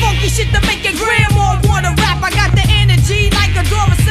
funky shit to make your grandma wanna rap. I got the energy like a Doris